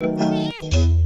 Música